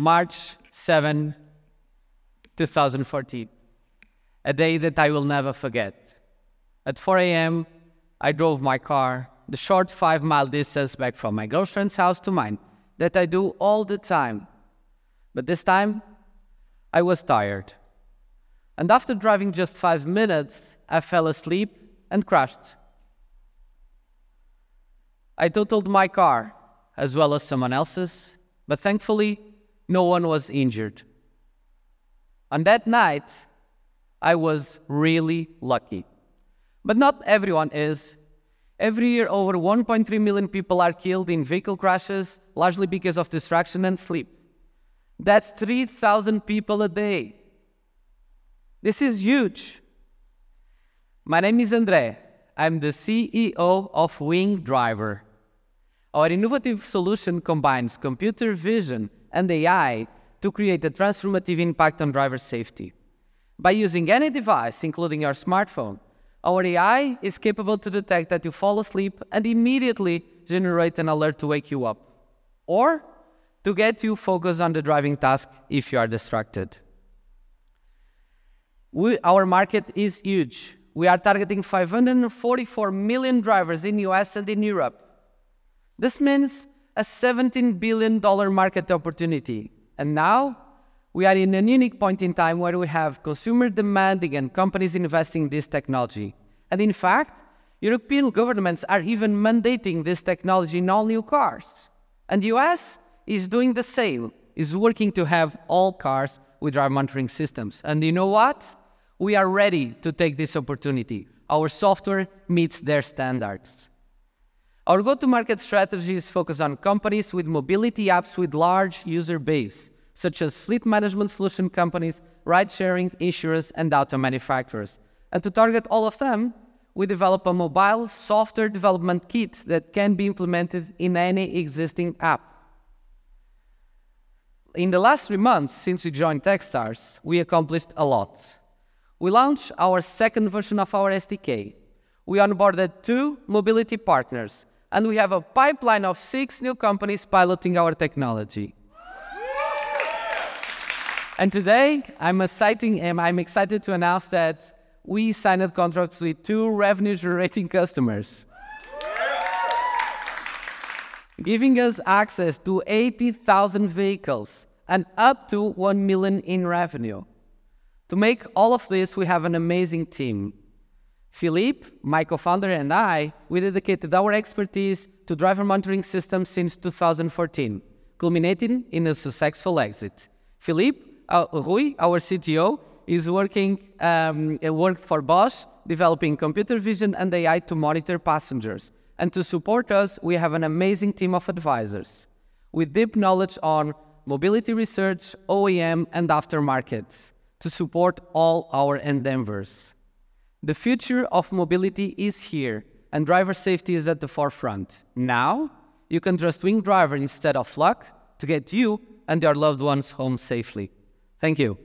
March 7, 2014, a day that I will never forget. At 4 a.m., I drove my car the short five mile distance back from my girlfriend's house to mine that I do all the time. But this time, I was tired. And after driving just five minutes, I fell asleep and crashed. I totaled my car, as well as someone else's, but thankfully, no one was injured. On that night, I was really lucky. But not everyone is. Every year, over 1.3 million people are killed in vehicle crashes, largely because of distraction and sleep. That's 3,000 people a day. This is huge. My name is André. I'm the CEO of WingDriver. Our innovative solution combines computer vision and AI to create a transformative impact on driver safety. By using any device, including your smartphone, our AI is capable to detect that you fall asleep and immediately generate an alert to wake you up, or to get you focused on the driving task if you are distracted. We, our market is huge. We are targeting 544 million drivers in the US and in Europe. This means a $17 billion market opportunity. And now we are in a unique point in time where we have consumer demanding and companies investing in this technology. And in fact, European governments are even mandating this technology in all new cars. And the US is doing the same, is working to have all cars with driver monitoring systems. And you know what? We are ready to take this opportunity. Our software meets their standards. Our go-to-market strategy is focused on companies with mobility apps with large user base, such as fleet management solution companies, ride-sharing, insurance, and auto manufacturers. And to target all of them, we develop a mobile software development kit that can be implemented in any existing app. In the last three months since we joined Techstars, we accomplished a lot. We launched our second version of our SDK. We onboarded two mobility partners, and we have a pipeline of six new companies piloting our technology. And today, I'm, exciting, um, I'm excited to announce that we signed contracts with two revenue-generating customers, giving us access to 80,000 vehicles and up to 1 million in revenue. To make all of this, we have an amazing team. Philippe, my co-founder, and I, we dedicated our expertise to driver monitoring systems since 2014, culminating in a successful exit. Philippe uh, Rui, our CTO, is working um, worked for Bosch, developing computer vision and AI to monitor passengers. And to support us, we have an amazing team of advisors with deep knowledge on mobility research, OEM, and aftermarket to support all our endeavors. The future of mobility is here, and driver safety is at the forefront. Now, you can trust WingDriver instead of luck to get you and your loved ones home safely. Thank you.